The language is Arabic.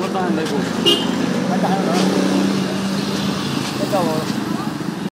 وطن لا يقول